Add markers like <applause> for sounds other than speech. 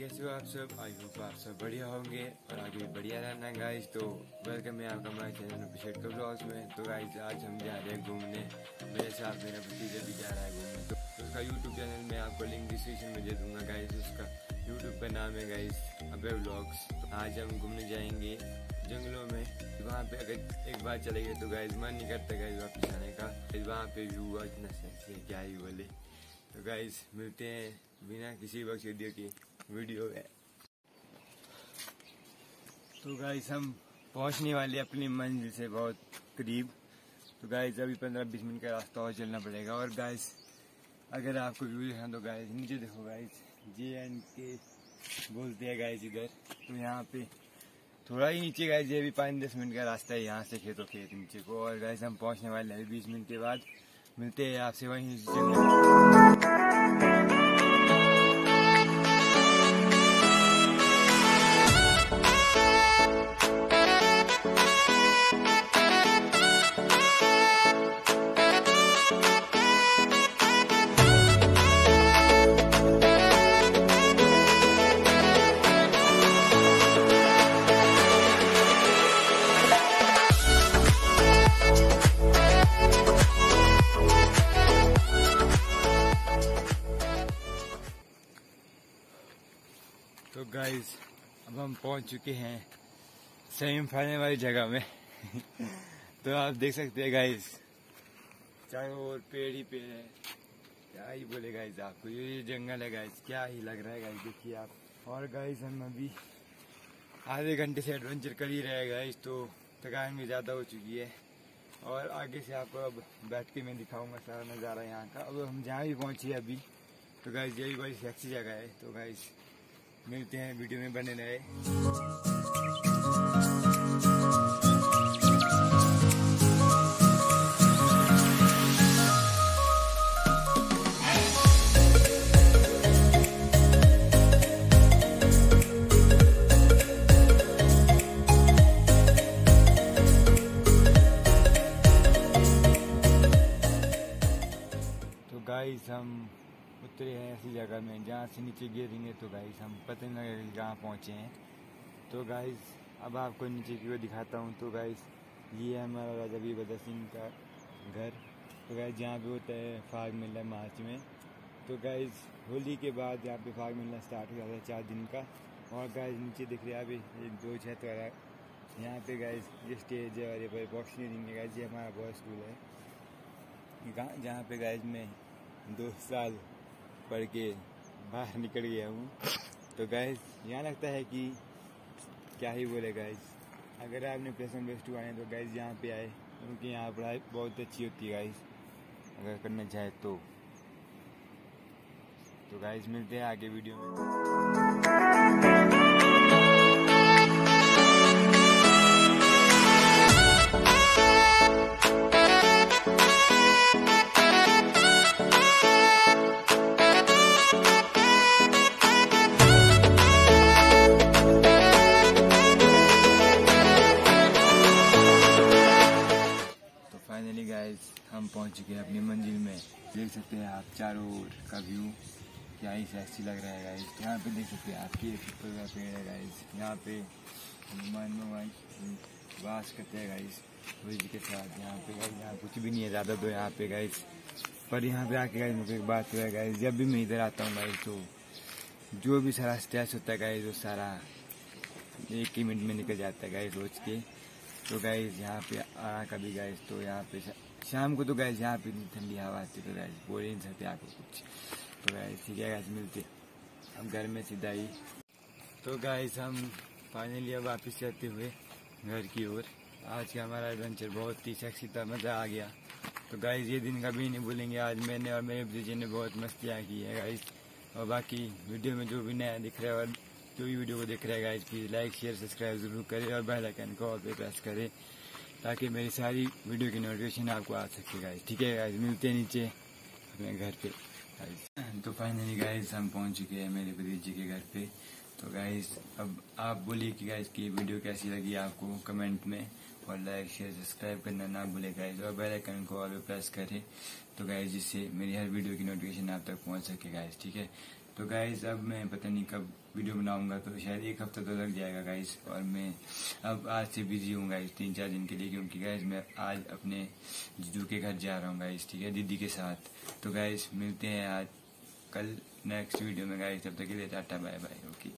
कैसे हो आप सब? आई होप आप सब बढ़िया होंगे और आगे भी बढ़िया रहना गाइस तो वेलकम है आपका हमारे चैनल अभिषेक के ब्लॉग्स में. तो गाइस आज हम जा रहे हैं घूमने. मेरे साथ मेरा भतीजा भी जा रहा है घूमने. तो उसका यूट्यूब चैनल मैं आपको लिंक डिस्क्रिप्शन में दे दूँगा गाइस उसका यूट्यूब का नाम है गाइस अबे ब्लॉग्स तो आज हम घूमने जाएँगे जंगलों में. वहाँ पे अगर एक बार चले गए तो गाइस मन नहीं करता गाइस वापस आने का. वहाँ पे व्यू इतना क्या ही बोले. तो गाइस मिलते हैं बिना किसी वक्त की. वीडियो है। तो गाइस हम पहुँचने वाले अपनी मंजिल से बहुत करीब। तो गाइस अभी पंद्रह बीस मिनट का रास्ता और चलना पड़ेगा। और गाइस अगर आपको व्यू देखना तो गाइस नीचे देखो गाइस जे एंड के बोलते हैं गाइस इधर। तो यहाँ पे थोड़ा ही नीचे गाइस ये भी पाँच दस मिनट का रास्ता है यहाँ से खेतों खेत नीचे को। और गाइस हम पहुँचने वाले हैं बीस मिनट के बाद। मिलते हैं आपसे वहीं। गाइस अब हम पहुँच चुके हैं सेमीफाइनल वाली जगह में। <laughs> तो आप देख सकते हैं गाइस चारों ओर पेड़ ही पेड़ है। क्या ही बोले गाइस आपको, ये जंगल है गाइस क्या ही लग रहा है गाइस देखिए आप। और गाइस हम अभी आधे घंटे से एडवेंचर कर ही रहे गाइस तो थकान भी ज़्यादा हो चुकी है। और आगे से आपको अब बैठ के मैं दिखाऊँगा सारा नज़ारा यहाँ का। अब हम जहाँ भी पहुँचे अभी तो गाइस ये भी बड़ी सेक्सी जगह है। तो गाइस मिलते हैं वीडियो में बने रहे। तो हम उतरे हैं ऐसी जगह में, जहाँ से नीचे गिरेंगे तो गाइस हम पता नहीं लगेगा कि कहाँ पहुँचे हैं। तो गाइस अब आपको नीचे की ओर दिखाता हूँ। तो गाइस ये है हमारा राजा वीरभद्र सिंह का घर। तो गाइस जहाँ पे होता है फाग मिलना मार्च में। तो गाइस होली के बाद यहाँ पे फाग मिलना स्टार्ट हो जाता है चार दिन का। और गाइस नीचे दिख रहे हैं अभी एक, दो छत वाला। यहाँ पे गाइस ये स्टेज है और ये पर बॉक्सिंग है गाइस ये हमारा बॉय स्कूल है। जहाँ पे गाइस मैं दो साल पढ़ के बाहर निकल गया हूँ। तो गैस यहाँ लगता है कि क्या ही बोले गैस अगर आपने प्लस वन प्लस टू आए तो गैस यहाँ पे आए। क्योंकि यहाँ पढ़ाई बहुत अच्छी होती है गैस अगर करना चाहे तो। तो गाइस मिलते हैं आगे वीडियो में। हम पहुँच चुके हैं अपनी मंजिल में। देख सकते हैं आप चारों ओर का व्यू क्या ही सेक्सी लग रहा है गाइस यहाँ पे देख सकते हैं आपकी पीपल का पेड़ है गाइस यहाँ पे हनुमान भगवान वास करते हैं गाइस वही के साथ। यहाँ पे गाइस यहाँ कुछ भी नहीं है, ज़्यादा तो यहाँ पे गाइस पर यहाँ पे आके गाइस मुझे एक बात हुआ है गाइस जब भी मैं इधर आता हूँ गाइस तो जो भी सारा स्ट्रेस होता है गाइस वो सारा एक ही मिनट में निकल जाता है गाइस रोज के। तो गाइस यहाँ पे आना कभी गाइस तो यहाँ पे शाम को तो गाइस यहाँ पे इतनी ठंडी हवा आती तो गाइस बोल ही नहीं सकते आपको कुछ। तो गाइस ठीक है गाइस मिलते हम घर में सीधा ही। तो गाइस हम फाइनली अब वापस जाते हुए घर की ओर। आज का हमारा एडवेंचर बहुत ही सेक्सी था, मज़ा आ गया। तो गाइस ये दिन कभी नहीं भूलेंगे। आज मैंने और मेरे भतीजे ने बहुत मस्तियाँ की है गाइस और बाकी वीडियो में जो भी नया दिख रहा है और जो भी वीडियो को देख रहा है guys please like share subscribe ज़रूर करें और बेल आइकन को ऑल पे प्रेस करें। ताकि मेरी सारी वीडियो की नोटिफिकेशन आपको आ सके गाइस ठीक है गाइस मिलते हैं नीचे अपने घर पे। गाइस तो फाइनली गाइस हम पहुँच चुके हैं मेरे भतीजे के घर पे। तो गाइस अब आप बोलिए कि गाइस की वीडियो कैसी लगी आपको कमेंट में, और लाइक शेयर सब्सक्राइब करना ना भूले गाइज़ और बेल आइकन को ऑल प्रेस करें तो गाइज़ जिससे मेरी हर वीडियो की नोटिफिकेशन आप तक पहुँच सके गाइज़ ठीक है? तो गाइज़ अब मैं पता नहीं कब वीडियो बनाऊँगा तो शायद एक हफ़्ता तो लग जाएगा गाइज़ और मैं अब आज से बिज़ी हूँ गाइज़ तीन चार दिन के लिए, क्योंकि गाइज़ मैं आज अपने जीजू के घर जा रहा हूँ गाइज़ ठीक है, दीदी के साथ। तो गाइज़ मिलते हैं आज, कल नेक्स्ट वीडियो में गाइज़ तब तक के लिए टाटा बाय बाय ओके